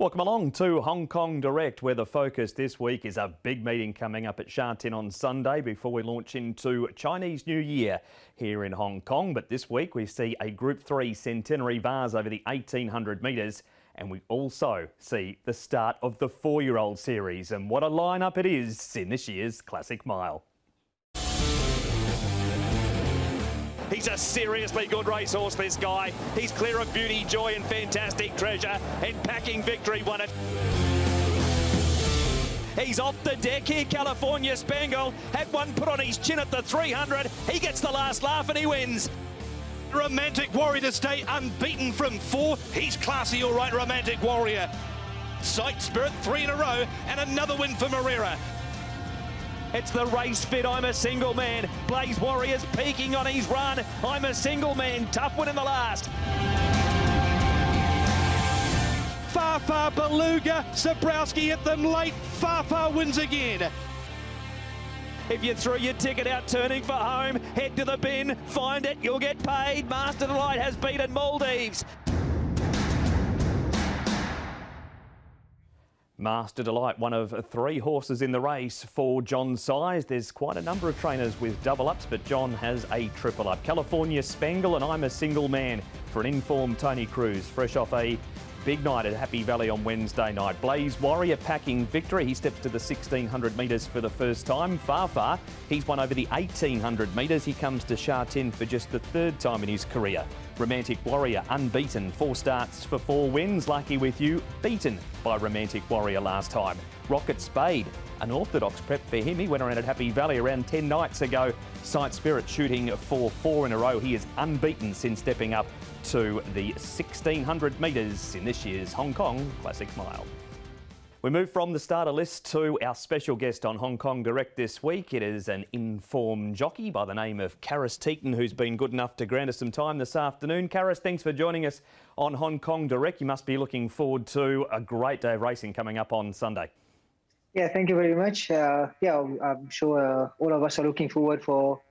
Welcome along to Hong Kong Direct, where the focus this week is a big meeting coming up at Sha Tin on Sunday before we launch into Chinese New Year here in Hong Kong. But this week we see a Group 3 centenary vase over the 1800 metres, and we also see the start of the four year old series. And what a lineup it is in this year's Classic Mile. He's a seriously good racehorse, this guy. He's clear of beauty, joy and fantastic treasure. And packing victory won it. He's off the deck here, California Spangle. Had one put on his chin at the 300. He gets the last laugh and he wins. Romantic Warrior to stay unbeaten from four. He's classy, all right, Romantic Warrior. Sight Spirit, three in a row, and another win for Moreira. It's the race fit. I'm a single man. Blaze Warriors peaking on his run. I'm a single man. Tough win in the last. Fafa Beluga. Sabrowski hit them late. Fafa wins again. If you threw your ticket out turning for home, head to the bin, find it, you'll get paid. Master Delight has beaten Maldives. Master Delight, one of three horses in the race for John Size. There's quite a number of trainers with double ups, but John has a triple up. California Spangle and I'm a single man for an informed Tony Cruz, fresh off a big night at Happy Valley on Wednesday night. Blaze Warrior packing victory. He steps to the 1600 metres for the first time. Far Far, he's won over the 1800 metres. He comes to Sha for just the third time in his career. Romantic Warrior unbeaten, four starts for four wins. Lucky with you, beaten by Romantic Warrior last time. Rocket Spade, an orthodox prep for him. He went around at Happy Valley around 10 nights ago. Sight Spirit shooting for four in a row. He is unbeaten since stepping up to the 1600 metres in this year's Hong Kong Classic Mile. We move from the starter list to our special guest on Hong Kong Direct this week. It is an informed jockey by the name of Karis Teetan, who's been good enough to grant us some time this afternoon. Karis, thanks for joining us on Hong Kong Direct. You must be looking forward to a great day of racing coming up on Sunday. Yeah, thank you very much. Uh, yeah, I'm sure uh, all of us are looking forward for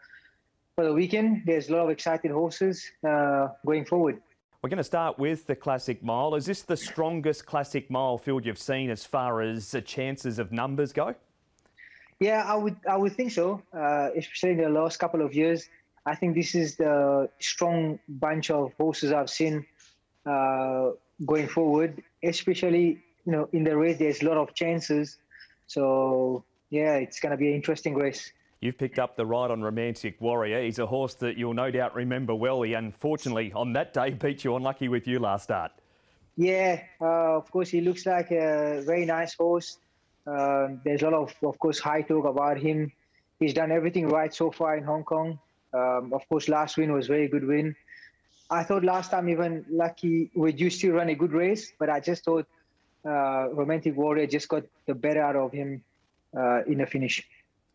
for the weekend. There's a lot of excited horses uh, going forward. We're going to start with the Classic Mile. Is this the strongest Classic Mile field you've seen as far as the chances of numbers go? Yeah, I would I would think so. Uh, especially in the last couple of years, I think this is the strong bunch of horses I've seen uh, going forward. Especially you know in the race, there's a lot of chances. So yeah, it's going to be an interesting race. You've picked up the ride on Romantic Warrior. He's a horse that you'll no doubt remember well. He unfortunately on that day beat you unlucky with you last start. Yeah, uh, of course he looks like a very nice horse. Uh, there's a lot of, of course, high talk about him. He's done everything right so far in Hong Kong. Um, of course, last win was a very good win. I thought last time even Lucky With You still run a good race, but I just thought uh, Romantic Warrior just got the better out of him uh, in the finish.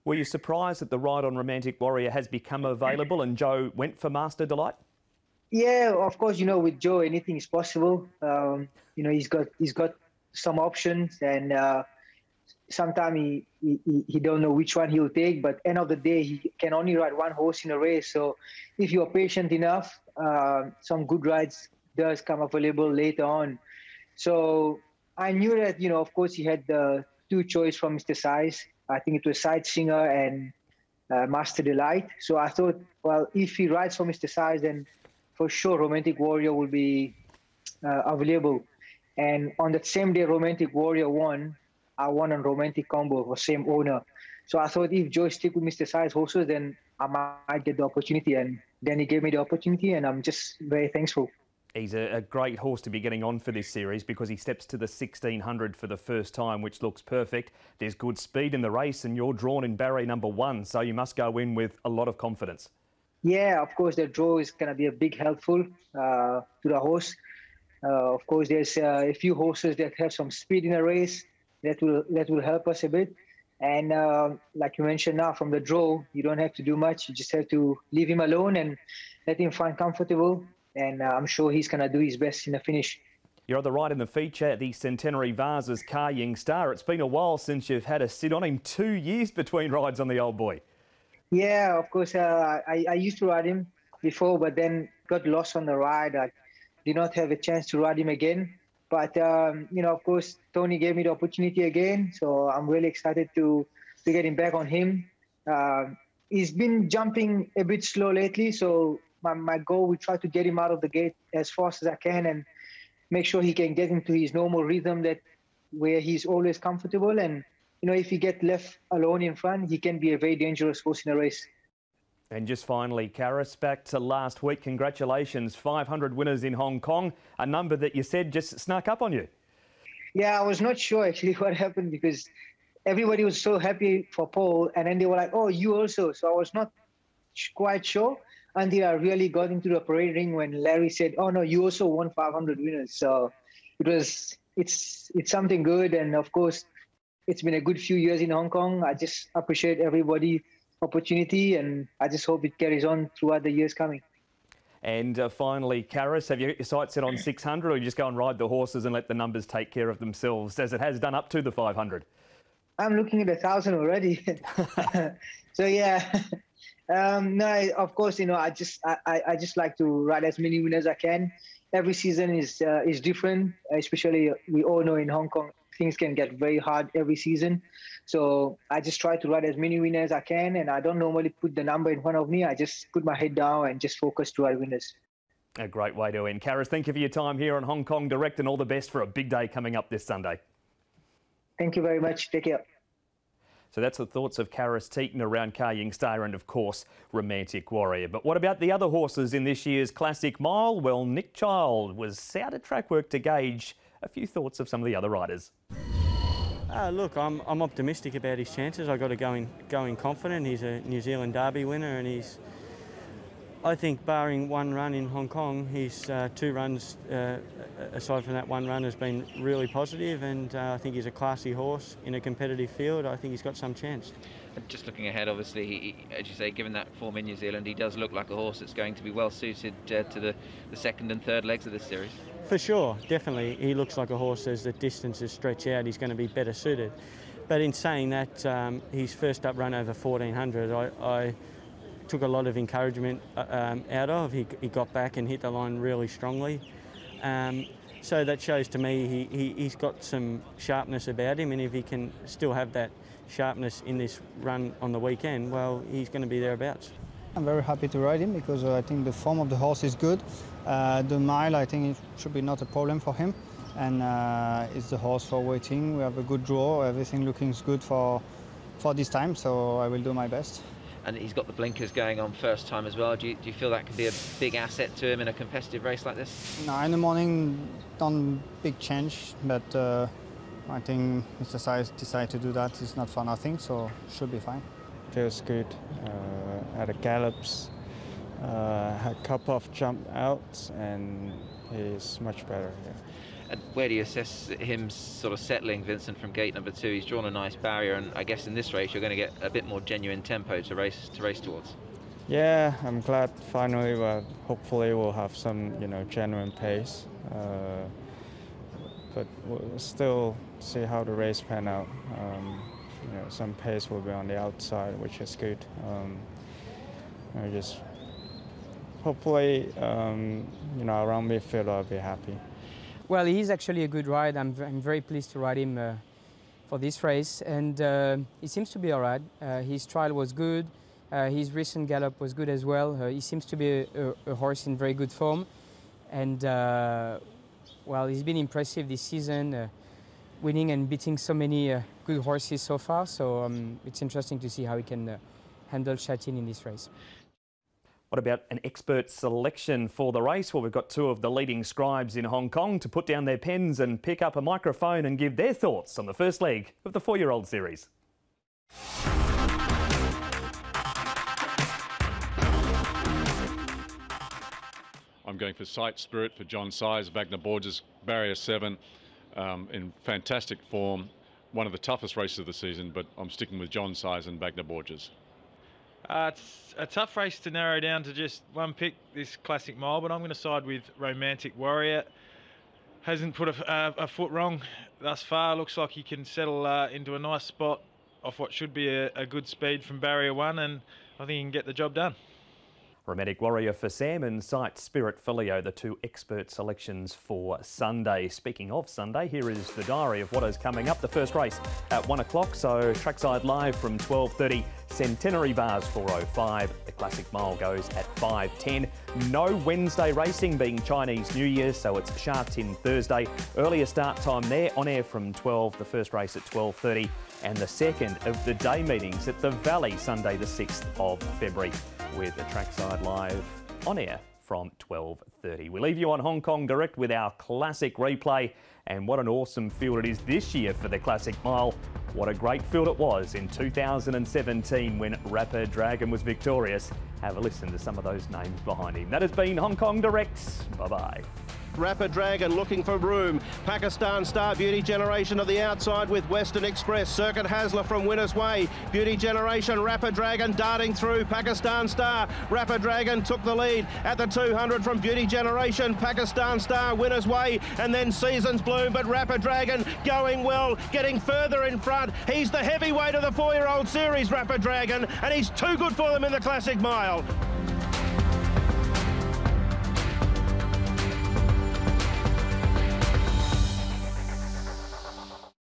Were you surprised that the ride on Romantic Warrior has become available and Joe went for Master Delight? Yeah, of course. You know, with Joe, anything is possible. Um, you know, he's got he's got some options, and uh, sometimes he, he he don't know which one he'll take. But end of the day, he can only ride one horse in a race. So, if you're patient enough, uh, some good rides does come available later on. So I knew that you know, of course, he had the two choice from Mr. Size I think it was Side Singer and uh, Master Delight. So I thought, well, if he rides for Mr. Size, then for sure Romantic Warrior will be uh, available. And on that same day, Romantic Warrior won. I won on Romantic Combo for same owner. So I thought if Joe stick with Mr. Size horses, then I might get the opportunity. And then he gave me the opportunity, and I'm just very thankful. He's a, a, great horse to be getting on for this series because he steps to the 1600 for the first time, which looks perfect. There's good speed in the race, and you're drawn in barrier number one, so you must go in with a lot of confidence. Yeah, of course, the draw is going to be a big helpful uh, to the horse. Uh, of course, there's uh, a few horses that have some speed in the race that will that will help us a bit. And uh, like you mentioned now, from the draw, you don't have to do much. You just have to leave him alone and let him find comfortable and uh, I'm sure he's going to do his best in the finish. You're on the right in the feature, the Centenary Vases Ka Ying Star. It's been a while since you've had a sit on him. Two years between rides on the old boy. Yeah, of course. Uh, I, I used to ride him before, but then got lost on the ride. I did not have a chance to ride him again. But um, you know, of course, Tony gave me the opportunity again, so I'm really excited to to get him back on him. Uh, he's been jumping a bit slow lately, so my, my goal we try to get him out of the gate as fast as I can and make sure he can get into his normal rhythm that where he's always comfortable and you know if he get left alone in front he can be a very dangerous horse in a race and just finally, Karis, back to last week. Congratulations, 500 winners in Hong Kong, a number that you said just snuck up on you. Yeah, I was not sure actually what happened because everybody was so happy for Paul, and then they were like, "Oh, you also." So I was not quite sure until I really got into the parade ring when Larry said, "Oh no, you also won 500 winners." So it was it's it's something good, and of course, it's been a good few years in Hong Kong. I just appreciate everybody opportunity, and I just hope it carries on throughout the years coming. And uh, finally, Karis, have you got your sights set on 600, or you just go and ride the horses and let the numbers take care of themselves, as it has done up to the 500? I'm looking at a thousand already. so yeah, um, no, I, of course, you know, I just I, I just like to ride as many winners as I can. Every season is uh, is different, especially we all know in Hong Kong things can get very hard every season. So I just try to ride as many winners as I can, and I don't normally put the number in front of me. I just put my head down and just focus to ride winners. A great way to end. Karis, thank you for your time here on Hong Kong Direct, and all the best for a big day coming up this Sunday. Thank you very much. Take care. So that's the thoughts of Karis Teetan around Ka Ying Star and, of course, Romantic Warrior. But what about the other horses in this year's Classic Mile? Well, Nick Child was out at track work to gauge a few thoughts of some of the other riders. Uh, look, I'm, I'm optimistic about his chances. I've got to go in, go in confident. He's a New Zealand Derby winner and he's I think, barring one run in Hong Kong, his uh, two runs, uh, aside from that one run, has been really positive, and uh, I think he's a classy horse in a competitive field. I think he's got some chance. Just looking ahead, obviously, he, as you say, given that form in New Zealand, he does look like a horse that's going to be well suited uh, to the, the second and third legs of this series. For sure, definitely. He looks like a horse as the distances stretch out, he's going to be better suited. But in saying that, um, his first up run over 1400, I, I took a lot of encouragement uh, um, out of. He, he got back and hit the line really strongly. Um, so that shows to me he, he, he's got some sharpness about him, and if he can still have that sharpness in this run on the weekend, well, he's going to be thereabouts. I'm very happy to ride him because uh, I think the form of the horse is good. Uh, the mile, I think it should be not a problem for him. And uh, it's the horse for waiting. We have a good draw. Everything looking good for, for this time, so I will do my best and he's got the blinkers going on first time as well. Do you, do you feel that could be a big asset to him in a competitive race like this? No, in the morning, done big change, but uh, I think Mr. Size decided to do that. It's not for nothing, so should be fine. Feels good. Uh, at the gallops, uh, had a couple of jump outs, and he's much better. Yeah. And where do you assess him sort of settling, Vincent, from gate number two? He's drawn a nice barrier, and I guess in this race you're going to get a bit more genuine tempo to race to race towards. Yeah, I'm glad finally. Well, hopefully we'll have some, you know, genuine pace. Uh, but we'll still see how the race pan out. Um, you know, some pace will be on the outside, which is good. Um, I just hopefully, um, you know, around midfield I'll be happy. Well, he's actually a good ride. I'm, I'm very pleased to ride him uh, for this race, and uh, he seems to be all right. Uh, his trial was good. Uh, his recent gallop was good as well. Uh, he seems to be a, a, horse in very good form, and uh, well, he's been impressive this season, winning and beating so many good horses so far. So um, it's interesting to see how he can handle Sha Tin in this race. What about an expert selection for the race? Well, we've got two of the leading scribes in Hong Kong to put down their pens and pick up a microphone and give their thoughts on the first leg of the four-year-old series. I'm going for Sight Spirit for John Size, Wagner Borges, Barrier 7, um, in fantastic form. One of the toughest races of the season, but I'm sticking with John Size and Wagner Borges. Uh, it's a tough race to narrow down to just one pick this classic mile, but I'm going to side with Romantic Warrior. Hasn't put a, a, a foot wrong thus far. Looks like he can settle uh, into a nice spot off what should be a, a good speed from barrier one, and I think he can get the job done. Romantic Warrior for Sam and Sight Spirit Filio, the two expert selections for Sunday. Speaking of Sunday, here is the diary of what is coming up. The first race at 1 o'clock, so trackside live from 12.30. Centenary Vase 4.05. The Classic Mile goes at 5.10. No Wednesday racing being Chinese New Year, so it's Sha Tin Thursday. Earlier start time there, on air from 12. The first race at 12.30 and the second of the day meetings at the Valley, Sunday the 6th of February with a trackside live on air from 12.30. We leave you on Hong Kong Direct with our classic replay and what an awesome field it is this year for the Classic Mile. What a great field it was in 2017 when Rapid Dragon was victorious. Have a listen to some of those names behind him. That has been Hong Kong Direct. Bye-bye. Rapid Dragon looking for room. Pakistan Star Beauty Generation of the outside with Western Express. Circuit Hasler from Winner's Way. Beauty Generation, Rapid Dragon darting through. Pakistan Star. Rapid Dragon took the lead at the 200 from Beauty Generation. Pakistan Star, Winner's Way, and then Seasons Bloom. But Rapid Dragon going well, getting further in front. He's the heavyweight of the four-year-old series, Rapid Dragon, and he's too good for them in the Classic Mile.